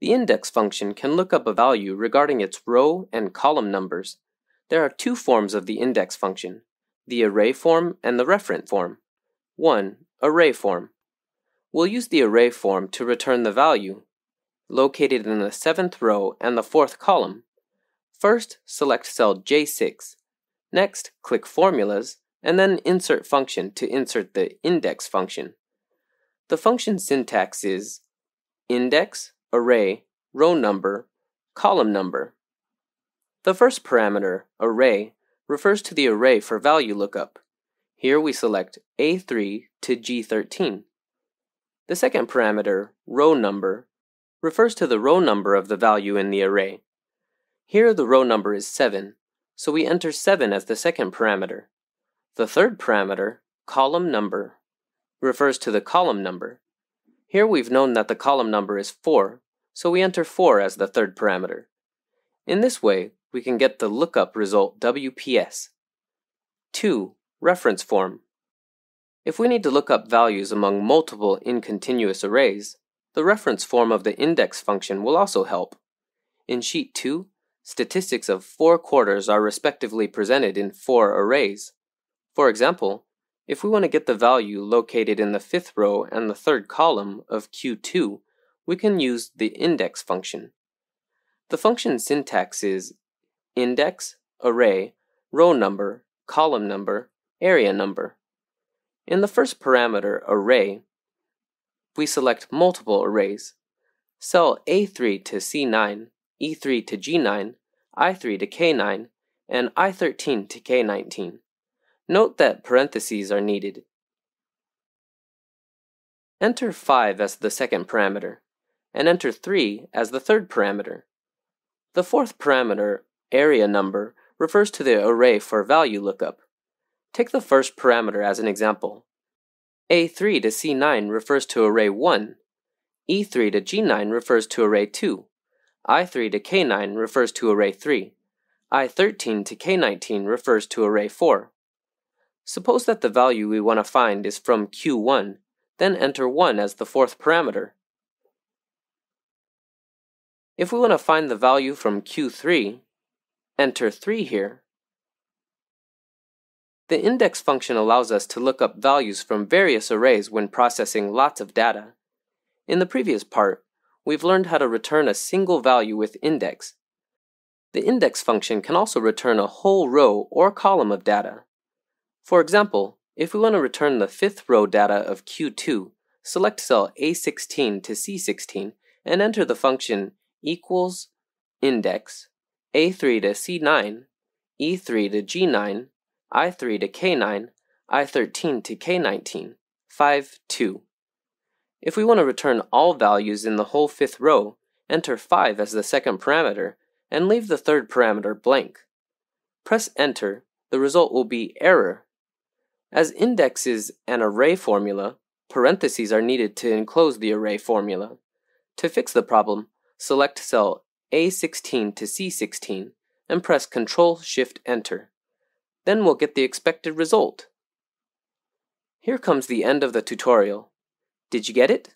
The index function can look up a value regarding its row and column numbers. There are two forms of the index function, the array form and the reference form. 1. Array form. We'll use the array form to return the value, located in the seventh row and the fourth column. First, select cell J6. Next, click Formulas, and then Insert Function to insert the index function. The function syntax is index, array, row number, column number. The first parameter, array, refers to the array for value lookup. Here we select A3 to G13. The second parameter, row number, refers to the row number of the value in the array. Here the row number is 7, so we enter 7 as the second parameter. The third parameter, column number, refers to the column number. Here we've known that the column number is 4, so we enter 4 as the third parameter. In this way, we can get the lookup result WPS. 2. Reference form. If we need to look up values among multiple incontinuous arrays, the reference form of the index function will also help. In sheet 2, statistics of four quarters are respectively presented in four arrays. For example, if we want to get the value located in the fifth row and the third column of Q2, we can use the index function. The function syntax is index, array, row number, column number, area number. In the first parameter, array, we select multiple arrays. Cell A3 to C9, E3 to G9, I3 to K9, and I13 to K19. Note that parentheses are needed. Enter 5 as the second parameter, and enter 3 as the third parameter. The fourth parameter, area number, refers to the array for value lookup. Take the first parameter as an example. A3 to C9 refers to array 1, E3 to G9 refers to array 2, I3 to K9 refers to array 3, I13 to K19 refers to array 4. Suppose that the value we want to find is from Q1, then enter 1 as the fourth parameter. If we want to find the value from Q3, enter 3 here. The index function allows us to look up values from various arrays when processing lots of data. In the previous part, we've learned how to return a single value with index. The index function can also return a whole row or column of data. For example, if we want to return the fifth row data of Q2, select cell A16 to C16 and enter the function equals index A3 to C9, E3 to G9, I3 to K9, I13 to K19, 5, 2. If we want to return all values in the whole fifth row, enter 5 as the second parameter and leave the third parameter blank. Press enter, the result will be error. As index is an array formula, parentheses are needed to enclose the array formula. To fix the problem, select cell A16 to C16 and press Ctrl Shift Enter. Then we'll get the expected result. Here comes the end of the tutorial. Did you get it?